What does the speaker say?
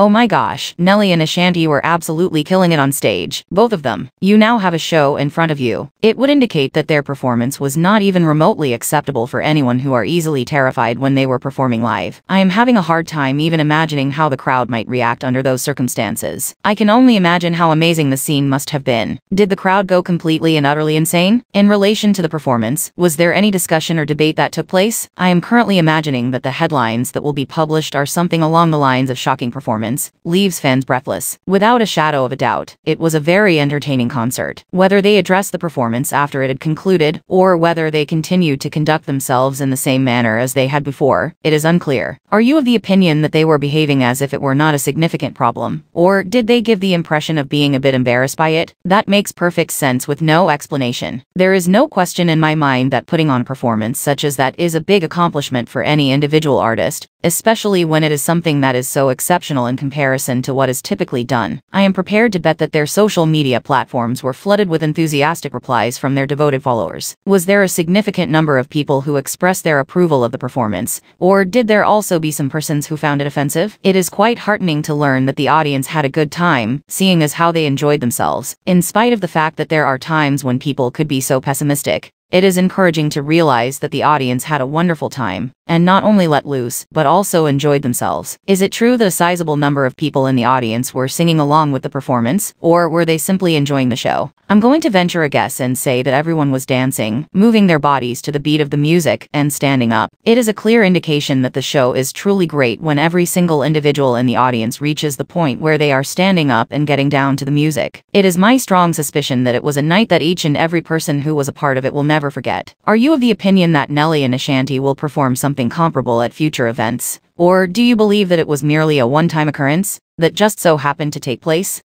Oh my gosh, Nelly and Ashanti were absolutely killing it on stage, both of them. You now have a show in front of you. It would indicate that their performance was not even remotely acceptable for anyone who are easily terrified when they were performing live. I am having a hard time even imagining how the crowd might react under those circumstances. I can only imagine how amazing the scene must have been. Did the crowd go completely and utterly insane? In relation to the performance, was there any discussion or debate that took place? I am currently imagining that the headlines that will be published are something along the lines of shocking performance, leaves fans breathless. Without a shadow of a doubt, it was a very entertaining concert. Whether they addressed the performance after it had concluded, or whether they continued to conduct themselves in the same manner as they had before, it is unclear. Are you of the opinion that they were behaving as if it were not a significant problem? Or did they give the impression of being a bit embarrassed by it? That makes perfect sense with no explanation. There is no question in my mind that putting on a performance such as that is a big accomplishment for any individual artist, especially when it is something that is so exceptional in comparison to what is typically done. I am prepared to bet that their social media platforms were flooded with enthusiastic replies from their devoted followers. Was there a significant number of people who expressed their approval of the performance, or did there also be some persons who found it offensive? It is quite heartening to learn that the audience had a good time, seeing as how they enjoyed themselves, in spite of the fact that there are times when people could be so pessimistic. It is encouraging to realize that the audience had a wonderful time, and not only let loose, but also enjoyed themselves. Is it true that a sizable number of people in the audience were singing along with the performance, or were they simply enjoying the show? I'm going to venture a guess and say that everyone was dancing, moving their bodies to the beat of the music, and standing up. It is a clear indication that the show is truly great when every single individual in the audience reaches the point where they are standing up and getting down to the music. It is my strong suspicion that it was a night that each and every person who was a part of it will never forget. Are you of the opinion that Nelly and Ashanti will perform something comparable at future events? Or do you believe that it was merely a one-time occurrence that just so happened to take place?